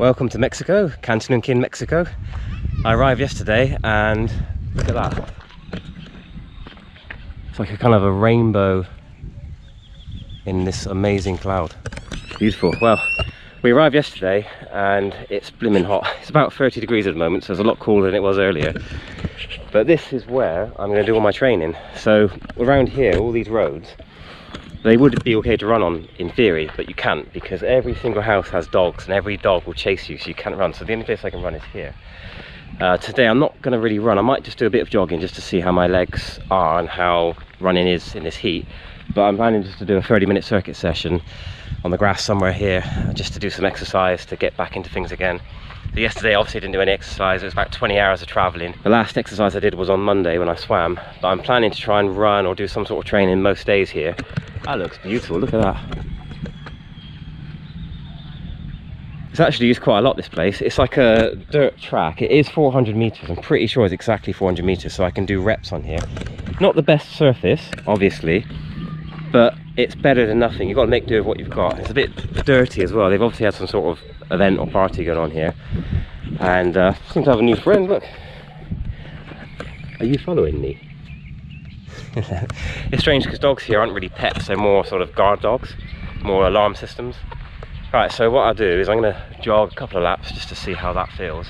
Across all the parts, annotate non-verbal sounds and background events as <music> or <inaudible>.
Welcome to Mexico, Kantunilkin, Mexico. I arrived yesterday and look at that. It's like a kind of a rainbow in this amazing cloud. Beautiful. Well, we arrived yesterday and it's blimmin' hot. It's about 30 degrees at the moment, so it's a lot cooler than it was earlier. But this is where I'm going to do all my training. So around here, all these roads, they would be okay to run on in theory, but you can't because every single house has dogs and every dog will chase you, so you can't run. So the only place I can run is here. Uh, today I'm not going to really run. I might just do a bit of jogging just to see how my legs are and how running is in this heat. But I'm planning just to do a 30 minute circuit session on the grass somewhere here just to do some exercise to get back into things again. So yesterday obviously I didn't do any exercise, it was about 20 hours of travelling. The last exercise I did was on Monday when I swam, but I'm planning to try and run or do some sort of training most days here. That looks beautiful, look at that. It's actually used quite a lot this place. It's like a dirt track. It is 400 meters. I'm pretty sure it's exactly 400 meters so I can do reps on here. Not the best surface, obviously, but it's better than nothing. You've got to make do with what you've got. It's a bit dirty as well. They've obviously had some sort of event or party going on here. And uh, seem to have a new friend, look. Are you following me? <laughs> it's strange because dogs here aren't really pets, they're more sort of guard dogs, more alarm systems. Right, so what I'll do is I'm going to jog a couple of laps just to see how that feels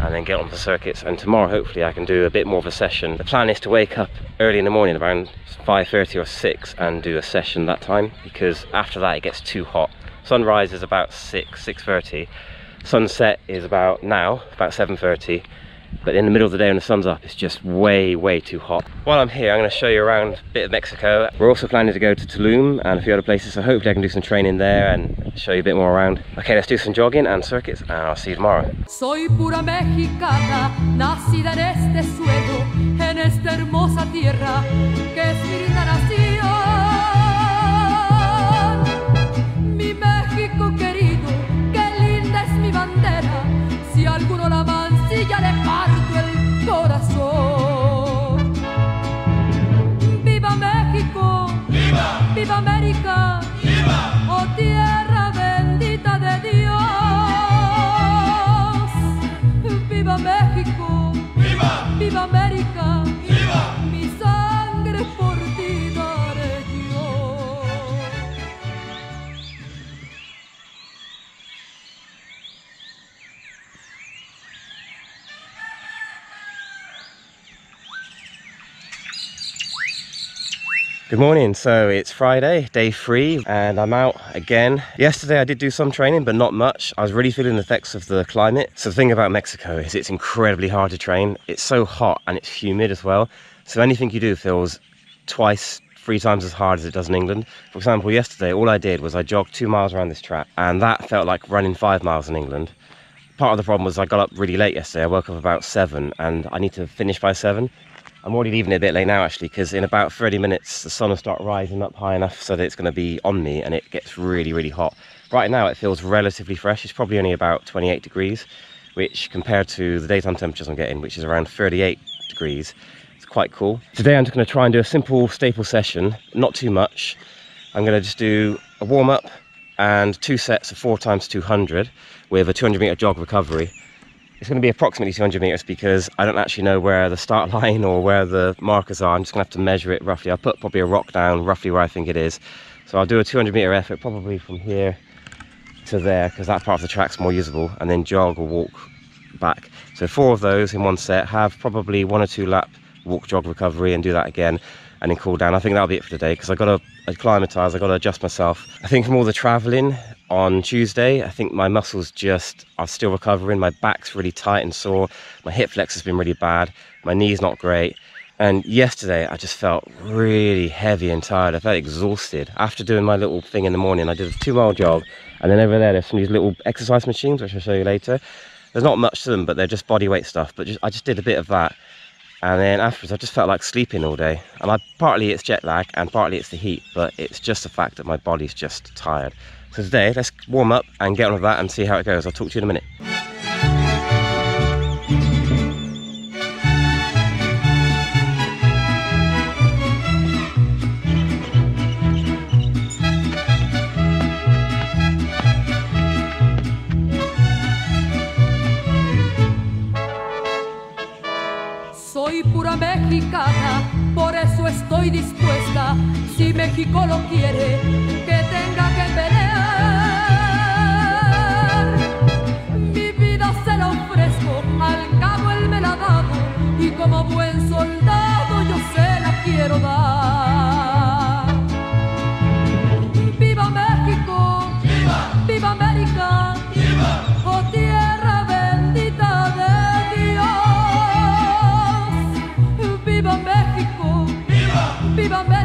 and then get on the circuits and tomorrow hopefully I can do a bit more of a session. The plan is to wake up early in the morning around 5.30 or 6 and do a session that time because after that it gets too hot. Sunrise is about 6, 6.30. Sunset is about now, about 7.30 but in the middle of the day when the sun's up it's just way way too hot. While i'm here i'm going to show you around a bit of mexico. We're also planning to go to tulum and a few other places so hopefully i can do some training there and show you a bit more around. Okay let's do some jogging and circuits and i'll see you tomorrow. Soy pura mexicana nacida en este suelo en esta hermosa tierra que es Good morning, so it's Friday, day three, and I'm out again. Yesterday I did do some training, but not much. I was really feeling the effects of the climate. So the thing about Mexico is it's incredibly hard to train. It's so hot and it's humid as well. So anything you do feels twice, three times as hard as it does in England. For example, yesterday all I did was I jogged two miles around this track, and that felt like running five miles in England. Part of the problem was I got up really late yesterday. I woke up about seven, and I need to finish by seven. I'm already leaving it a bit late now actually because in about 30 minutes the sun will start rising up high enough so that it's going to be on me and it gets really really hot. Right now it feels relatively fresh, it's probably only about 28 degrees which compared to the daytime temperatures I'm getting which is around 38 degrees it's quite cool. Today I'm just going to try and do a simple staple session, not too much. I'm going to just do a warm up and two sets of 4 times 200 with a 200 meter jog recovery it's going to be approximately 200 meters because I don't actually know where the start <laughs> line or where the markers are. I'm just going to have to measure it roughly. I'll put probably a rock down roughly where I think it is. So I'll do a 200 meter effort probably from here to there because that part of the track's more usable and then jog or walk back. So four of those in one set, have probably one or two lap walk jog recovery and do that again and then cool down. I think that'll be it for today because I've got to acclimatise, I've got to adjust myself. I think from all the travelling on Tuesday, I think my muscles just are still recovering. My back's really tight and sore. My hip flex has been really bad. My knee's not great. And yesterday I just felt really heavy and tired. I felt exhausted. After doing my little thing in the morning, I did a two mile jog. And then over there, there's some of these little exercise machines, which I'll show you later. There's not much to them, but they're just body weight stuff. But just, I just did a bit of that and then afterwards I just felt like sleeping all day. And I partly it's jet lag and partly it's the heat but it's just the fact that my body's just tired. So today let's warm up and get on with that and see how it goes. I'll talk to you in a minute pura mexicana, por eso estoy dispuesta, si México lo quiere, que tenga que pelear. Mi vida se la ofrezco, al cabo él me la ha dado, y como buen soldado ¡Viva! ¡Viva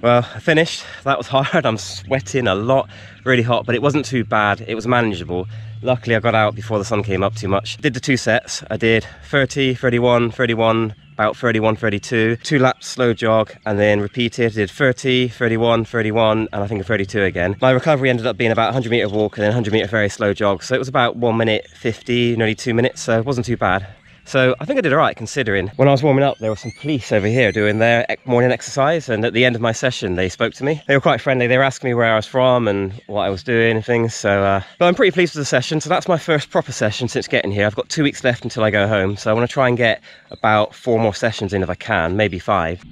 Well, I finished. That was <laughs> hard. I'm sweating a lot, really hot, but it wasn't too bad. It was manageable. Luckily, I got out before the sun came up too much. Did the two sets. I did 30, 31, 31, about 31, 32, two laps slow jog, and then repeated. Did 30, 31, 31, and I think a 32 again. My recovery ended up being about 100 meter walk and then 100 meter very slow jog. So it was about one minute 50, nearly two minutes. So it wasn't too bad. So I think I did all right considering. When I was warming up, there were some police over here doing their morning exercise. And at the end of my session, they spoke to me. They were quite friendly. They were asking me where I was from and what I was doing and things. So, uh, but I'm pretty pleased with the session. So that's my first proper session since getting here. I've got two weeks left until I go home. So I want to try and get about four more sessions in if I can, maybe five.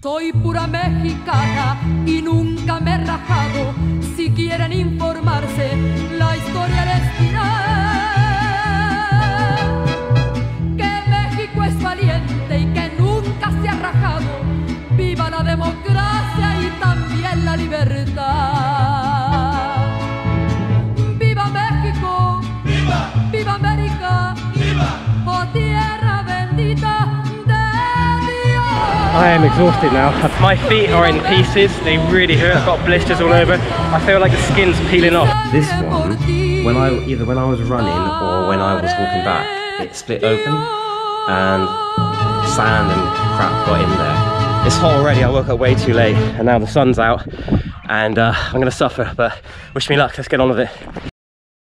Soy pura mexicana y nunca me he rajado. Si quieren informarse, I am exhausted now. My feet are in pieces. They really hurt. I've got blisters all over. I feel like the skin's peeling off. This one, when I either when I was running or when I was walking back, it split open and sand and crap got in there. It's hot already. I woke up way too late, and now the sun's out, and uh, I'm gonna suffer. But wish me luck. Let's get on with it.